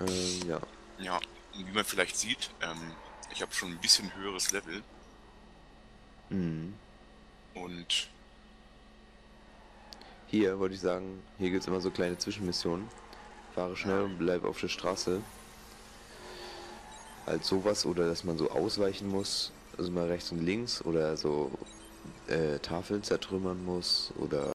Ähm, ja. Ja, wie man vielleicht sieht, ähm, ich habe schon ein bisschen höheres Level Mhm. und Hier wollte ich sagen, hier gibt es immer so kleine Zwischenmissionen. Fahre schnell und bleib auf der Straße. Als sowas oder dass man so ausweichen muss, also mal rechts und links oder so äh, Tafeln zertrümmern muss oder